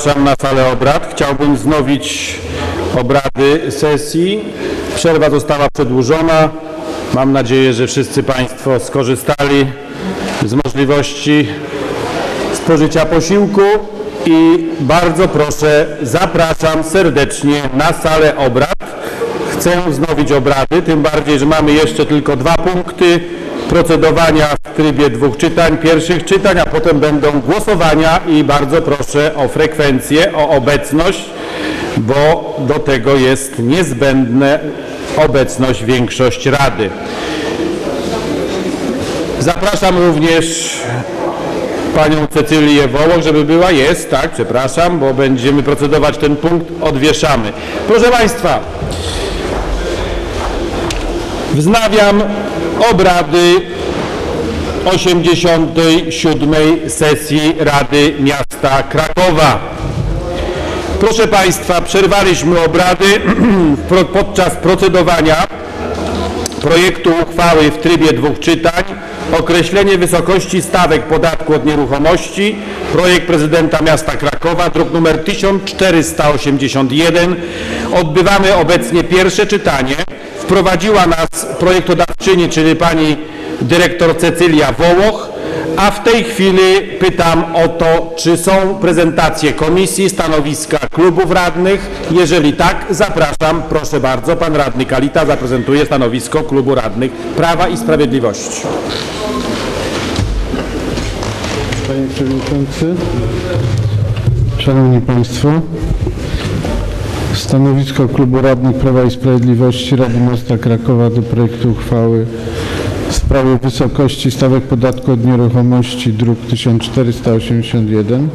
Zapraszam na salę obrad. Chciałbym wznowić obrady sesji. Przerwa została przedłużona. Mam nadzieję, że wszyscy Państwo skorzystali z możliwości spożycia posiłku i bardzo proszę, zapraszam serdecznie na salę obrad. Chcę wznowić obrady, tym bardziej, że mamy jeszcze tylko dwa punkty procedowania w trybie dwóch czytań, pierwszych czytań, a potem będą głosowania i bardzo proszę o frekwencję, o obecność, bo do tego jest niezbędna obecność większości Rady. Zapraszam również panią Cecylię Wołoch, żeby była. Jest, tak, przepraszam, bo będziemy procedować ten punkt, odwieszamy. Proszę Państwa, wznawiam obrady 87. sesji Rady Miasta Krakowa. Proszę Państwa, przerwaliśmy obrady podczas procedowania projektu uchwały w trybie dwóch czytań, określenie wysokości stawek podatku od nieruchomości, projekt prezydenta miasta Krakowa, druk nr 1481. Odbywamy obecnie pierwsze czytanie. Wprowadziła nas projektodawczyni, czyli pani dyrektor Cecylia Wołoch, a w tej chwili pytam o to, czy są prezentacje komisji, stanowiska klubów radnych. Jeżeli tak, zapraszam. Proszę bardzo, pan radny Kalita zaprezentuje stanowisko klubu radnych Prawa i Sprawiedliwości. Panie Przewodniczący, Szanowni Państwo, stanowisko Klubu Radnych Prawa i Sprawiedliwości Rady Miasta Krakowa do projektu uchwały w sprawie wysokości stawek podatku od nieruchomości druk 1481.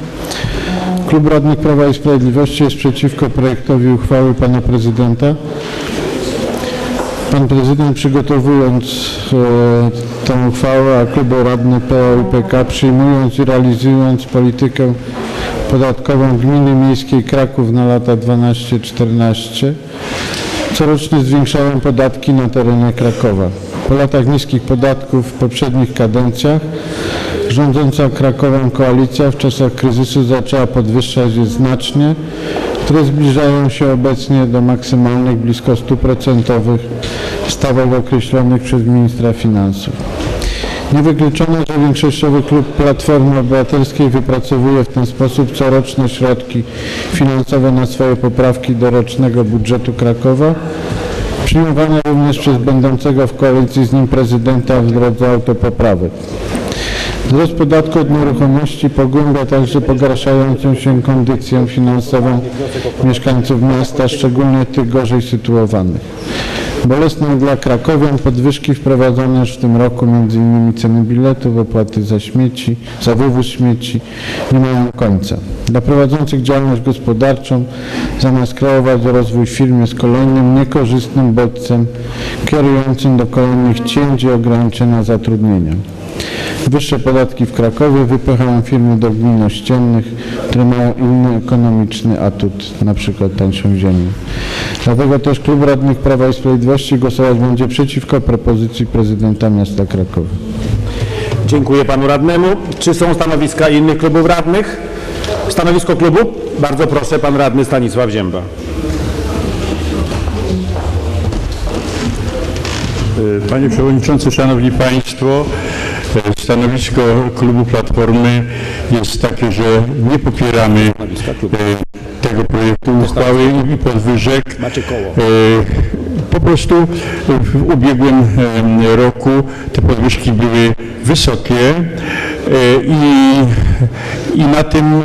Klub Radnych Prawa i Sprawiedliwości jest przeciwko projektowi uchwały Pana Prezydenta. Pan prezydent przygotowując e, tę uchwałę, a kluby radne PO przyjmując i realizując politykę podatkową Gminy Miejskiej Kraków na lata 12-14 corocznie zwiększają podatki na terenie Krakowa. Po latach niskich podatków w poprzednich kadencjach rządząca Krakowem koalicja w czasach kryzysu zaczęła podwyższać je znacznie, które zbliżają się obecnie do maksymalnych blisko 100% stawek określonych przez ministra finansów. Niewykluczone, że większościowy klub Platformy Obywatelskiej wypracowuje w ten sposób coroczne środki finansowe na swoje poprawki do rocznego budżetu Krakowa, przyjmowane również przez będącego w koalicji z nim prezydenta w drodze autopoprawek. Wzrost podatku od nieruchomości pogłębia także pogarszającą się kondycję finansową mieszkańców miasta, szczególnie tych gorzej sytuowanych. Bolesne dla krakowian podwyżki wprowadzone już w tym roku, m.in. ceny biletów, opłaty za śmieci, za wywóz śmieci nie mają końca. Dla prowadzących działalność gospodarczą zamiast kreować rozwój firm jest kolejnym niekorzystnym bodźcem kierującym do kolejnych cięć i ograniczenia zatrudnienia. Wyższe podatki w Krakowie wypychają firmy do gmin ościennych, które mają inny ekonomiczny atut, na przykład tańszą ziemię. Dlatego też Klub Radnych Prawa i Sprawiedliwości głosować będzie przeciwko propozycji prezydenta miasta Krakowa. Dziękuję panu radnemu. Czy są stanowiska innych klubów radnych? Stanowisko klubu? Bardzo proszę, pan radny Stanisław Zięba. Panie Przewodniczący, Szanowni Państwo, stanowisko klubu Platformy jest takie, że nie popieramy e, tego projektu uchwały i podwyżek. E, Po prostu w ubiegłym roku te podwyżki były wysokie e, i, i na tym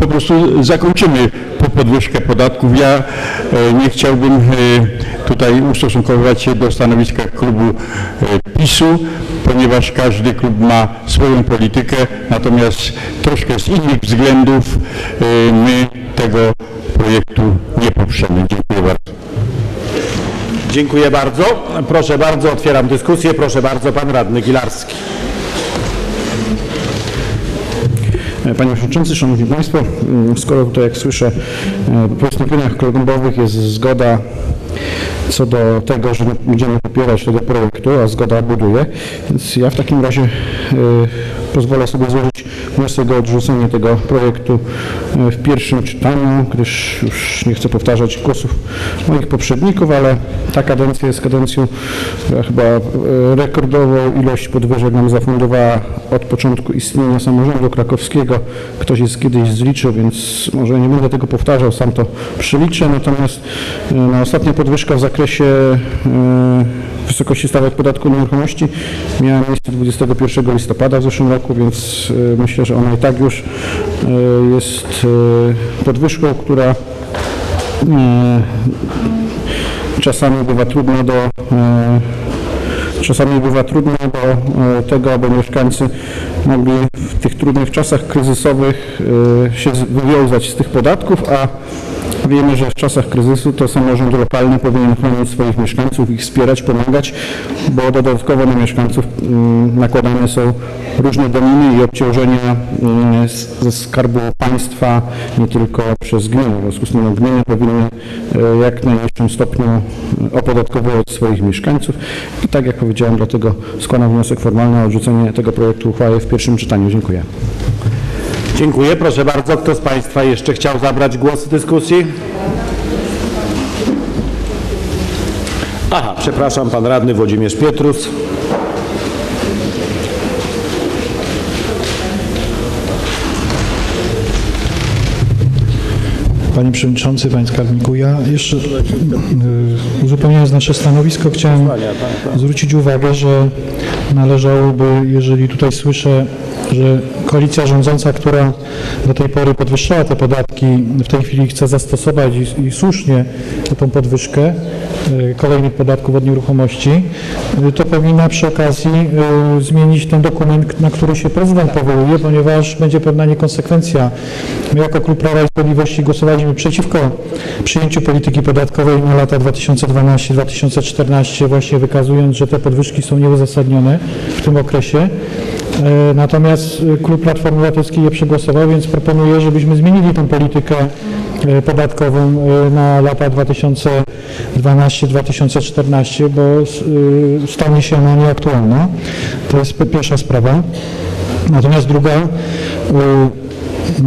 po prostu zakończymy po podwyżkę podatków. Ja nie chciałbym tutaj ustosunkowywać się do stanowiska klubu PiSu, ponieważ każdy klub ma swoją politykę, natomiast troszkę z innych względów e, my tego projektu nie poprzemy. Dziękuję bardzo. Dziękuję bardzo. Proszę bardzo, otwieram dyskusję. Proszę bardzo, pan radny Gilarski. Panie Przewodniczący, Szanowni Państwo, mm, skoro tutaj jak słyszę e, po wystąpieniach klubowych jest zgoda co do tego, że będziemy popierać tego projektu, a zgoda buduje, więc ja w takim razie pozwolę sobie złożyć wniosek o odrzucenie tego projektu e, w pierwszym czytaniu, gdyż już nie chcę powtarzać głosów moich poprzedników, ale ta kadencja jest kadencją, chyba e, rekordową ilość podwyżek nam zafundowała od początku istnienia samorządu krakowskiego. Ktoś jest kiedyś zliczył, więc może nie będę tego powtarzał, sam to przeliczę. Natomiast e, na ostatnia podwyżka w zakresie wysokości stawek podatku od nieruchomości miała miejsce 21 listopada w zeszłym roku, więc e, myślę, że ona i tak już e, jest e, podwyżką, która czasami bywa trudna do czasami bywa trudno do tego, aby mieszkańcy mogli w tych trudnych czasach kryzysowych się wywiązać z tych podatków, a wiemy, że w czasach kryzysu to samorząd lokalny powinien chronić swoich mieszkańców, ich wspierać, pomagać, bo dodatkowo na mieszkańców mm, nakładane są różne daniny i obciążenia mm, ze skarbu państwa, nie tylko przez gminę. W związku z tym no, gminy powinny e, jak w najmniejszym stopniu e, opodatkowywać swoich mieszkańców i tak jak powiedziałem, dlatego składam wniosek formalny o odrzucenie tego projektu uchwały w pierwszym czytaniu. Dziękuję. Dziękuję. Proszę bardzo, kto z Państwa jeszcze chciał zabrać głos w dyskusji? Aha, przepraszam, pan radny Włodzimierz Pietrus. Panie Przewodniczący, Panie Skarbniku, ja jeszcze y, uzupełniając nasze stanowisko chciałem zwrócić uwagę, że należałoby, jeżeli tutaj słyszę, że koalicja rządząca, która do tej pory podwyższała te podatki, w tej chwili chce zastosować i, i słusznie tą podwyżkę y, kolejnych podatków od nieruchomości, y, to powinna przy okazji zmienić ten dokument, na który się prezydent powołuje, ponieważ będzie pewna niekonsekwencja. My jako Klub Prawa i Sprawiedliwości głosowaliśmy przeciwko przyjęciu polityki podatkowej na lata 2012-2014, właśnie wykazując, że te podwyżki są nieuzasadnione w tym okresie. E, Natomiast e, Klub Platformy Obywatelskiej je przegłosował, więc proponuję, żebyśmy zmienili tę politykę e, podatkową na lata 2012-2014, bo stanie się ona nieaktualna. To jest pierwsza sprawa. Natomiast druga,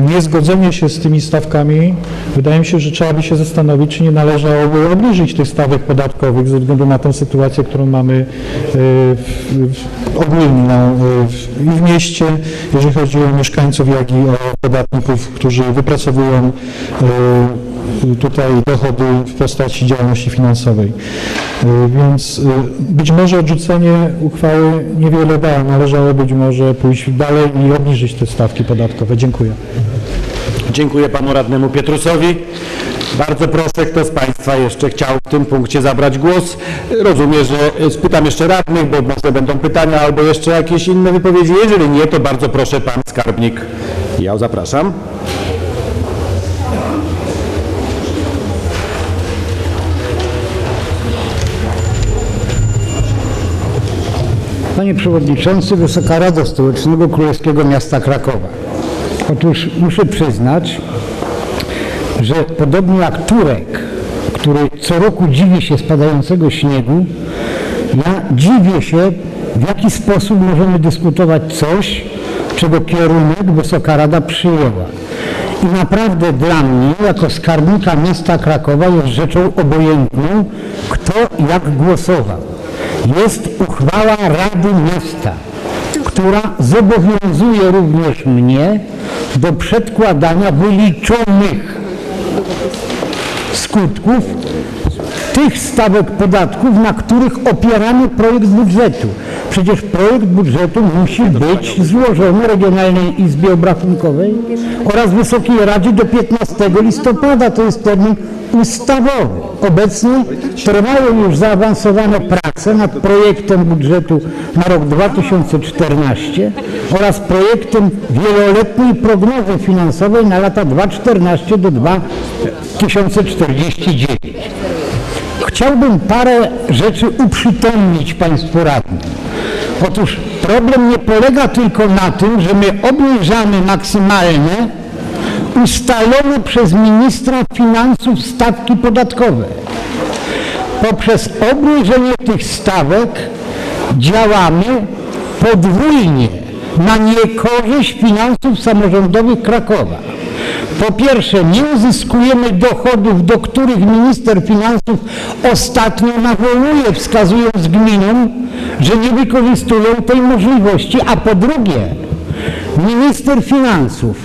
niezgodzenie się z tymi stawkami, wydaje mi się, że trzeba by się zastanowić, czy nie należałoby obniżyć tych stawek podatkowych ze względu na tę sytuację, którą mamy e, ogólnie na, e, i w mieście, jeżeli chodzi o mieszkańców, jak i o podatników, którzy wypracowują e, tutaj dochody w postaci działalności finansowej. Y, Więc y, być może odrzucenie uchwały niewiele da, należało być może pójść dalej i obniżyć te stawki podatkowe. Dziękuję. Dziękuję panu radnemu Pietrusowi. Bardzo proszę, kto z Państwa jeszcze chciał w tym punkcie zabrać głos. Rozumiem, że spytam jeszcze radnych, bo może będą pytania albo jeszcze jakieś inne wypowiedzi. Jeżeli nie, to bardzo proszę pan skarbnik. Ja zapraszam. Panie Przewodniczący, Wysoka Rado Stołecznego Królewskiego Miasta Krakowa. Otóż muszę przyznać, że podobnie jak Turek, który co roku dziwi się spadającego śniegu, ja dziwię się, w jaki sposób możemy dyskutować coś, czego kierunek Wysoka Rada przyjęła. I naprawdę dla mnie, jako skarbnika miasta Krakowa, jest rzeczą obojętną, kto jak głosował. Jest uchwała Rady Miasta, która zobowiązuje również mnie do przedkładania wyliczonych skutków tych stawek podatków, na których opieramy projekt budżetu. Przecież projekt budżetu musi być złożony Regionalnej Izbie Obrachunkowej oraz Wysokiej Radzie do 15 listopada. To jest termin ustawowy. Obecnie trwają już zaawansowane prace nad projektem budżetu na rok 2014 oraz projektem wieloletniej prognozy finansowej na lata 2014 do 2049. Chciałbym parę rzeczy uprzytomnić Państwu radnym. Otóż problem nie polega tylko na tym, że my obniżamy maksymalne ustalone przez ministra finansów stawki podatkowe. Poprzez obniżenie tych stawek działamy podwójnie. na niekorzyść finansów samorządowych Krakowa. Po pierwsze, nie uzyskujemy dochodów, do których minister finansów ostatnio nawołuje, wskazując gminom, że nie wykorzystują tej możliwości, a po drugie, minister finansów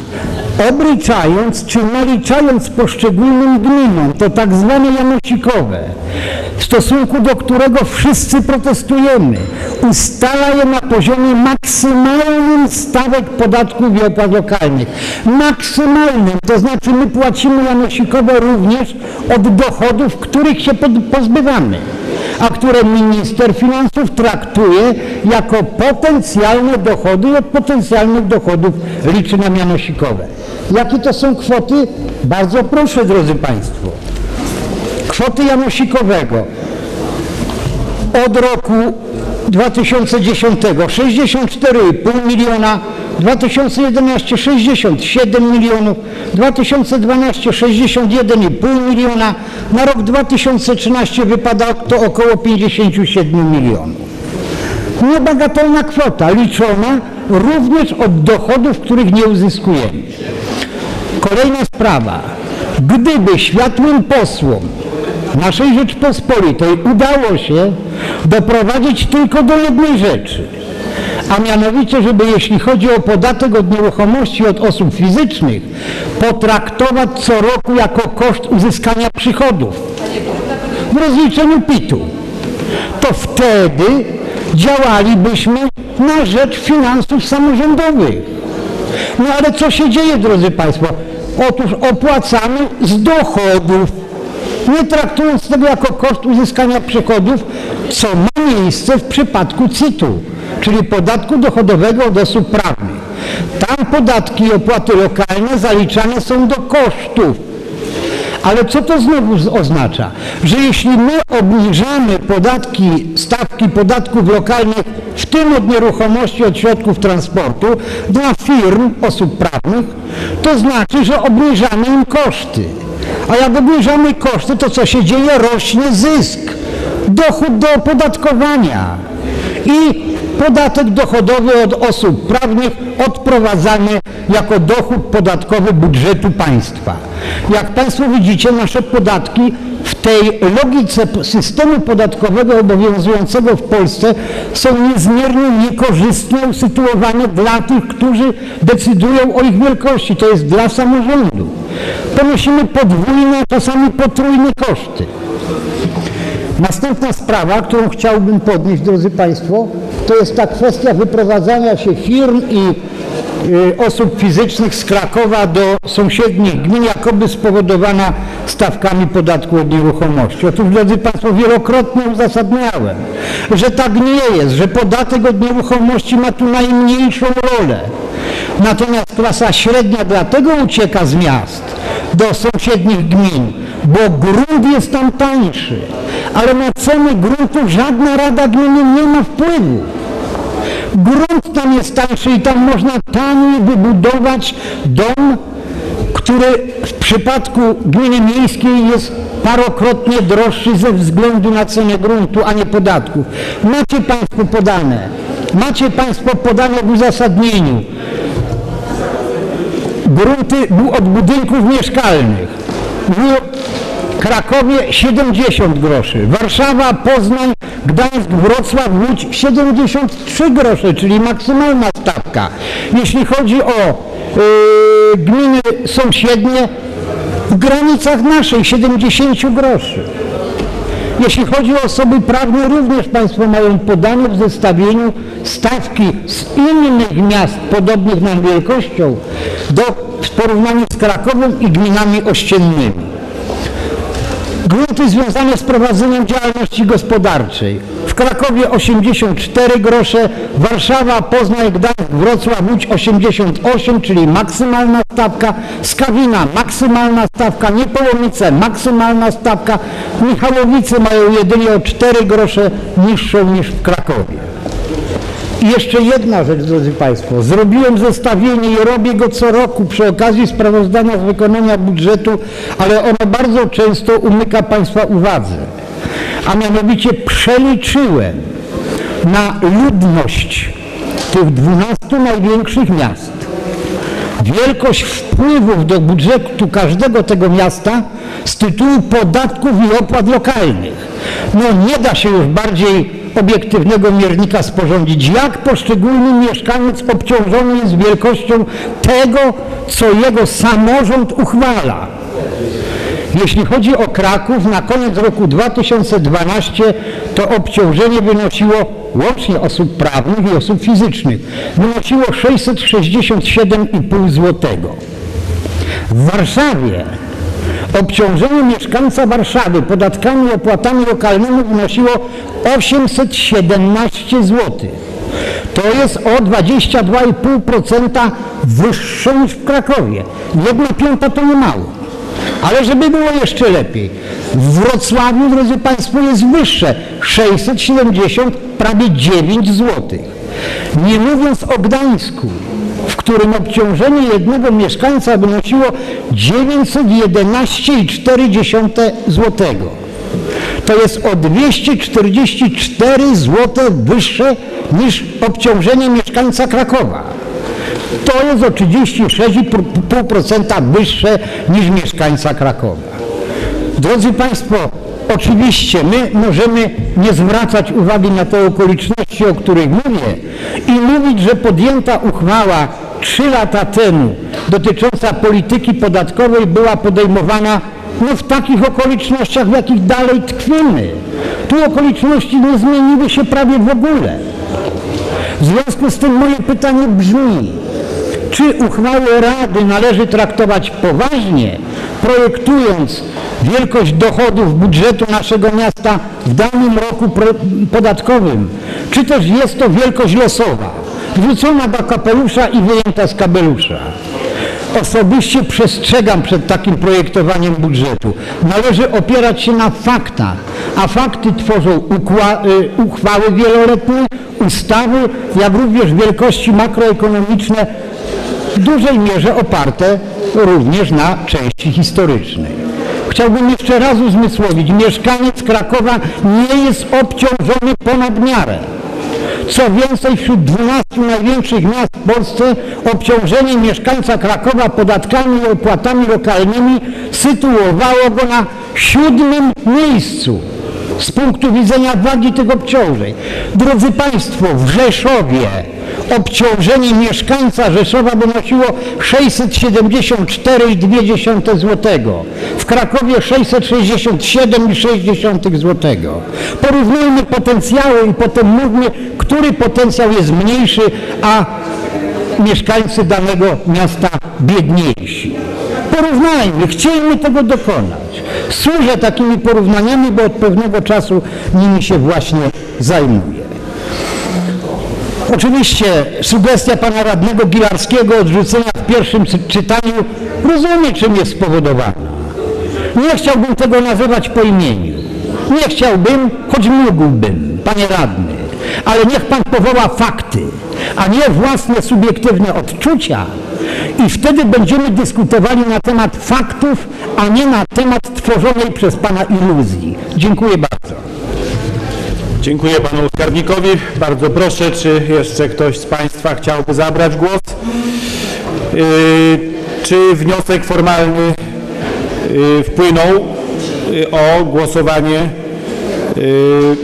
obliczając czy naliczając poszczególnym gminom, to tak zwane janosikowe, w stosunku do którego wszyscy protestujemy, ustala je na poziomie maksymalnym stawek podatków i opłat lokalnych. Maksymalnym, to znaczy my płacimy janosikowe również od dochodów, których się pozbywamy a które minister finansów traktuje jako potencjalne dochody i od potencjalnych dochodów liczy na mianosikowe. Jakie to są kwoty? Bardzo proszę, drodzy Państwo. Kwoty janosikowego od roku 2010 64,5 miliona, 2011 67 milionów, 2012 61,5 miliona, na rok 2013 wypada to około 57 milionów. Niebagatelna kwota, liczona również od dochodów, których nie uzyskujemy. Kolejna sprawa. Gdyby światłym posłom naszej Rzeczpospolitej udało się doprowadzić tylko do jednej rzeczy, a mianowicie, żeby jeśli chodzi o podatek od nieruchomości od osób fizycznych, potraktować co roku jako koszt uzyskania przychodów w rozliczeniu PIT-u, to wtedy działalibyśmy na rzecz finansów samorządowych. No ale co się dzieje, drodzy Państwo? Otóż opłacamy z dochodów, nie traktując tego jako koszt uzyskania przychodów, co ma miejsce w przypadku CIT-u, czyli podatku dochodowego od osób prawnych. Tam podatki i opłaty lokalne zaliczane są do kosztów. Ale co to znowu oznacza? Że jeśli my obniżamy podatki, stawki podatków lokalnych, w tym od nieruchomości, od środków transportu, dla firm, osób prawnych, to znaczy, że obniżamy im koszty. A jak obniżamy koszty, to co się dzieje? Rośnie zysk, dochód do opodatkowania i podatek dochodowy od osób prawnych odprowadzany jako dochód podatkowy budżetu państwa. Jak Państwo widzicie, nasze podatki w tej logice systemu podatkowego obowiązującego w Polsce są niezmiernie niekorzystnie usytuowane dla tych, którzy decydują o ich wielkości, to jest dla samorządu. Ponosimy podwójne, czasami potrójne koszty. Następna sprawa, którą chciałbym podnieść, drodzy Państwo, to jest ta kwestia wyprowadzania się firm i y, osób fizycznych z Krakowa do sąsiednich gmin, jakoby spowodowana stawkami podatku od nieruchomości. Otóż, drodzy Państwo, wielokrotnie uzasadniałem, że tak nie jest, że podatek od nieruchomości ma tu najmniejszą rolę. Natomiast klasa średnia dlatego ucieka z miast do sąsiednich gmin, bo grunt jest tam tańszy, ale na ceny gruntu żadna rada gminy nie ma wpływu. Grunt tam jest tańszy i tam można taniej wybudować dom, który w przypadku gminy miejskiej jest parokrotnie droższy ze względu na cenę gruntu, a nie podatków. Macie Państwo podane, macie Państwo podane w uzasadnieniu grunty od budynków mieszkalnych. Krakowie 70 groszy, Warszawa, Poznań, Gdańsk, Wrocław, Łódź 73 grosze, czyli maksymalna stawka. Jeśli chodzi o y, gminy sąsiednie, w granicach naszej 70 groszy. Jeśli chodzi o osoby prawne, również Państwo mają podane w zestawieniu stawki z innych miast podobnych nam wielkością do, w porównaniu z Krakowem i gminami ościennymi. Grunty związane z prowadzeniem działalności gospodarczej. W Krakowie 84 grosze, Warszawa, Poznań, Gdańsk, Wrocław, Łódź 88, czyli maksymalna stawka, Skawina maksymalna stawka, Niepołomice maksymalna stawka, Michałowice mają jedynie o 4 grosze niższą niż w Krakowie. I jeszcze jedna rzecz, drodzy Państwo. Zrobiłem zestawienie i robię go co roku przy okazji sprawozdania z wykonania budżetu, ale ono bardzo często umyka Państwa uwadze. A mianowicie przeliczyłem na ludność tych 12 największych miast. Wielkość wpływów do budżetu każdego tego miasta z tytułu podatków i opłat lokalnych. No nie da się już bardziej obiektywnego miernika sporządzić, jak poszczególny mieszkaniec obciążony jest wielkością tego, co jego samorząd uchwala. Jeśli chodzi o Kraków, na koniec roku 2012 to obciążenie wynosiło, łącznie osób prawnych i osób fizycznych, wynosiło 667,5 zł. W Warszawie obciążenie mieszkańca Warszawy podatkami i opłatami lokalnymi wynosiło 817 zł. To jest o 22,5% wyższe niż w Krakowie. Jedna piąta to nie mało. Ale żeby było jeszcze lepiej, w Wrocławiu, drodzy Państwo, jest wyższe 670, prawie 9 zł. Nie mówiąc o Gdańsku, w którym obciążenie jednego mieszkańca wynosiło 911,4 zł. To jest o 244 zł wyższe niż obciążenie mieszkańca Krakowa. To jest o 36,5% wyższe niż mieszkańca Krakowa. Drodzy Państwo, oczywiście my możemy nie zwracać uwagi na te okoliczności, o których mówię i mówić, że podjęta uchwała trzy lata temu dotycząca polityki podatkowej była podejmowana no, w takich okolicznościach, w jakich dalej tkwimy. Tu okoliczności nie zmieniły się prawie w ogóle. W związku z tym moje pytanie brzmi, czy uchwałę Rady należy traktować poważnie, projektując wielkość dochodów budżetu naszego miasta w danym roku podatkowym, czy też jest to wielkość losowa, wrzucona do kapelusza i wyjęta z kabelusza. Osobiście przestrzegam przed takim projektowaniem budżetu. Należy opierać się na faktach, a fakty tworzą y, uchwały wieloletnie, ustawy, jak również wielkości makroekonomiczne w dużej mierze oparte również na części historycznej. Chciałbym jeszcze raz uzmysłowić, mieszkaniec Krakowa nie jest obciążony ponad miarę. Co więcej, wśród 12 największych miast w Polsce obciążenie mieszkańca Krakowa podatkami i opłatami lokalnymi sytuowało go na siódmym miejscu z punktu widzenia wagi tych obciążeń. Drodzy Państwo, w Rzeszowie obciążenie mieszkańca Rzeszowa wynosiło 674,2 zł. W Krakowie 667,6 zł. Porównujmy potencjały i potem mówmy, który potencjał jest mniejszy, a mieszkańcy danego miasta biedniejsi. Porównajmy, chcielibyśmy tego dokonać. Służę takimi porównaniami, bo od pewnego czasu nimi się właśnie zajmuję. Oczywiście sugestia pana radnego Gilarskiego odrzucenia w pierwszym czy- czytaniu rozumie, czym jest spowodowana. Nie chciałbym tego nazywać po imieniu. Nie chciałbym, choć mógłbym, panie radny. Ale niech pan powoła fakty, a nie własne subiektywne odczucia i wtedy będziemy dyskutowali na temat faktów, a nie na temat tworzonej przez pana iluzji. Dziękuję bardzo. Dziękuję panu skarbnikowi. Bardzo proszę, czy jeszcze ktoś z państwa chciałby zabrać głos? Yy, czy wniosek formalny yy, wpłynął yy, o głosowanie? Yy,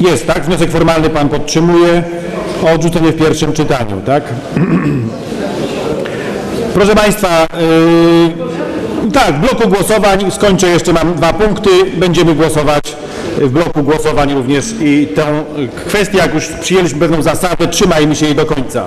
jest, tak? Wniosek formalny pan podtrzymuje o odrzucenie w pierwszym czytaniu, tak? Proszę Państwa, yy, tak, w bloku głosowań skończę jeszcze, mam dwa punkty, będziemy głosować w bloku głosowań również i tę kwestię, jak już przyjęliśmy pewną zasadę, trzymajmy się jej do końca.